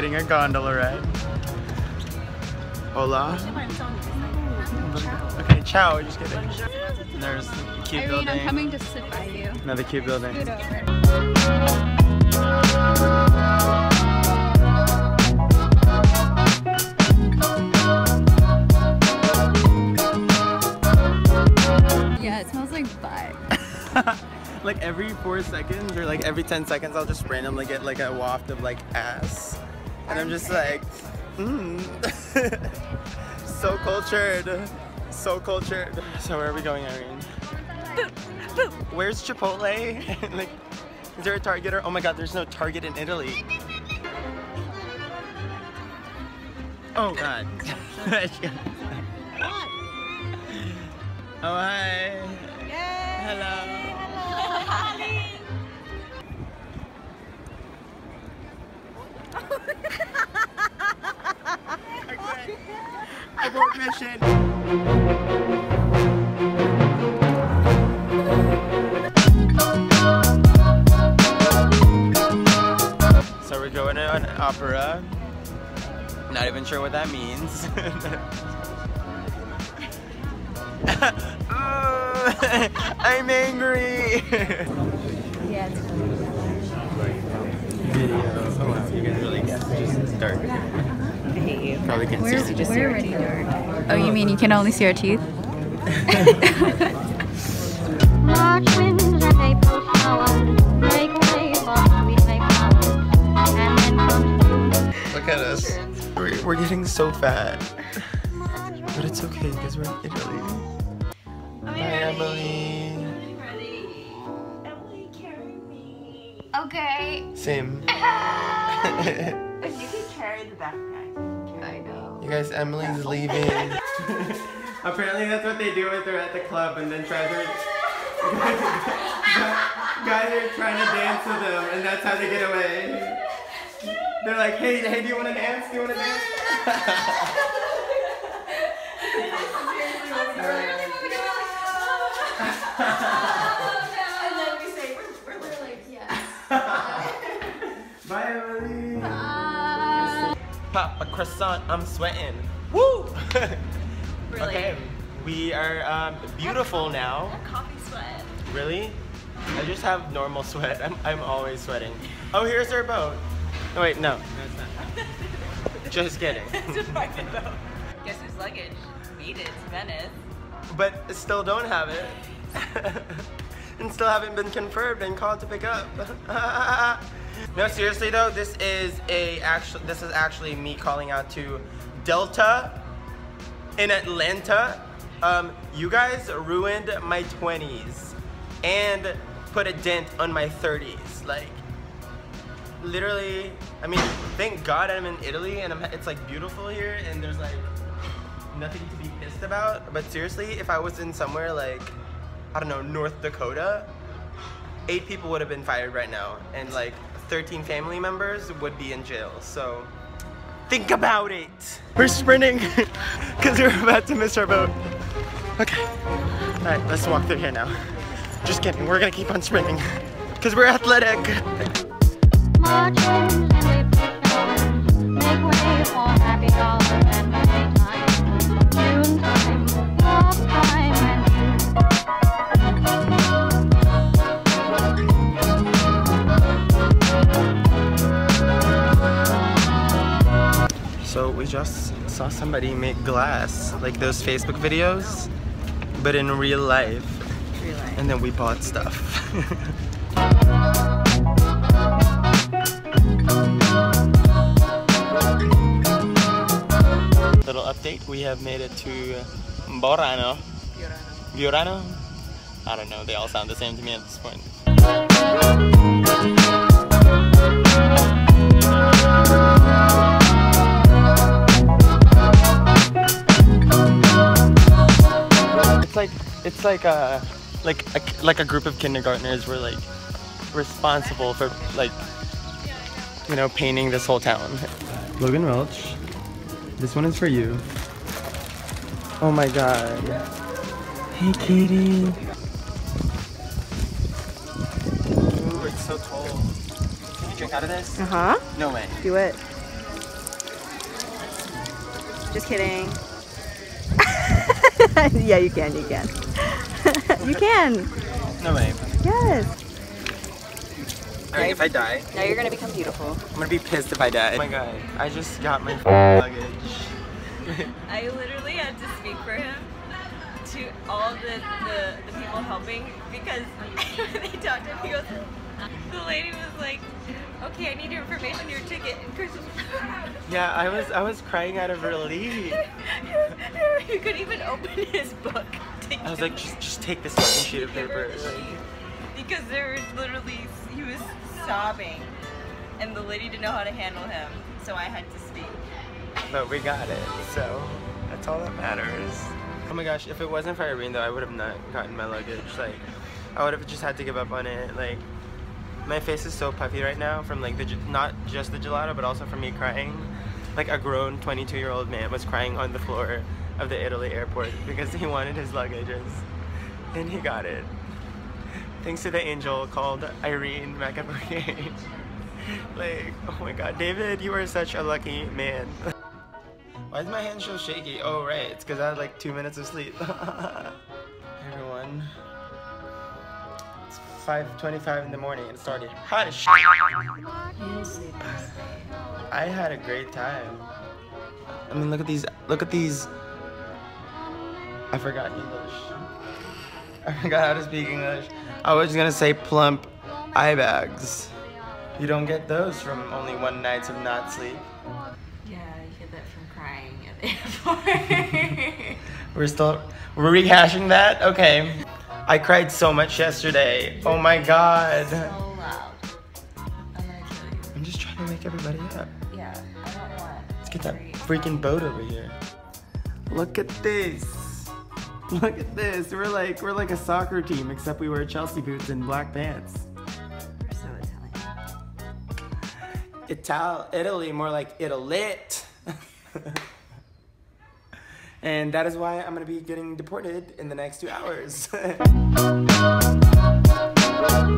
getting a gondola ride. Hola. Okay, ciao. Just kidding. And there's the cute Irene, building. I'm coming to sit by you. Another cute building. Yeah, it smells like butt. like every four seconds or like every 10 seconds, I'll just randomly get like a waft of like ass. And I'm just like, mmm. so cultured. So cultured. So where are we going, Irene? Where's Chipotle? like, is there a Target or, oh my God, there's no Target in Italy. Oh God. oh hi. Hello. Abort mission. So we're going to an opera. Not even sure what that means. Oh, I'm angry. Yeah, Video. Oh wow, you guys really guessed. Just dark. I hate you. Probably can't We're, see. we're already dark. Oh, you mean you can only see our teeth? March winds and April showers make way for sweet May and then comes Look at us. We're, we're getting so fat. But it's okay because we're in Italy. Bye, Emily. Emily, Okay. Same. If you could carry the backpack. I know. You guys, Emily's leaving. Apparently that's what they do when they're at the club and then try to... Guys are trying to dance with them and that's how they get away. They're like, hey, hey, do you want to dance? Do you want to dance? croissant, I'm sweating. Woo! Really? okay, we are um, beautiful now. coffee sweat. Really? I just have normal sweat. I'm, I'm always sweating. Oh, here's our boat. Oh, wait, no. No, it's not. Just kidding. Just private boat. Guess whose luggage made it to Venice? but still don't have it. and still haven't been confirmed and called to pick up. No, seriously though, this is a actual this is actually me calling out to Delta in Atlanta. Um, you guys ruined my 20s and put a dent on my 30s. Like literally, I mean, thank God I'm in Italy and I'm, it's like beautiful here and there's like nothing to be pissed about. But seriously, if I was in somewhere like, I don't know, North Dakota, eight people would have been fired right now, and like 13 family members would be in jail. So think about it. We're sprinting because we're about to miss our boat. Okay. All right, let's walk through here now. Just kidding. We're gonna keep on sprinting because we're athletic. March saw somebody make glass, like those Facebook videos, but in real life. And then we bought stuff. Little update, we have made it to Borano. Biorano? I don't know, they all sound the same to me at this point. Like it's like a like a, like a group of kindergartners were like responsible for like you know painting this whole town. Logan Welch, this one is for you. Oh my god. Hey Katie. Ooh, it's so cold. Can you drink out of this? Uh huh. No way. Do it. Just kidding. yeah, you can, you can. you can. No way. Yes. Alright, if I die, Now you're gonna become beautiful. I'm gonna be pissed if I die. Oh my god, I just got my luggage. I literally had to speak for him to all the, the, the people helping because when they talked to him, he goes, the lady was like, okay, I need your information, your ticket. And Kris was yeah, I was I was crying out of relief. Couldn't even open his book. I was like, just just take this fucking sheet of paper. Because there was literally, he was sobbing. And the lady didn't know how to handle him. So I had to speak. But we got it, so that's all that matters. Oh my gosh, if it wasn't for Irene though, I would have not gotten my luggage. Like, I would have just had to give up on it. Like, my face is so puffy right now from like the not just the gelato, but also from me crying. Like a grown 22 year old man was crying on the floor of the Italy airport because he wanted his luggages, and he got it. Thanks to the angel called Irene Macabre. like, oh my god, David, you are such a lucky man. Why is my hand so shaky? Oh, right. It's because I had like two minutes of sleep. Everyone. It's 5.25 in the morning and it started hot as shit. I had a great time. I mean, look at these. Look at these. I forgot English. I forgot how to speak English. I was gonna say plump eye bags. You don't get those from only one night of not sleep. Yeah, you get that from crying at the airport. We're still we're rehashing that? Okay. I cried so much yesterday. Oh my god. so loud. I'm gonna kill you. I'm just trying to wake everybody up. Let's get that freaking boat over here. Look at this. Look at this. We're like we're like a soccer team except we wear Chelsea boots and black pants. We're so Italian. Ital Italy, more like Italit. and that is why I'm gonna be getting deported in the next two hours.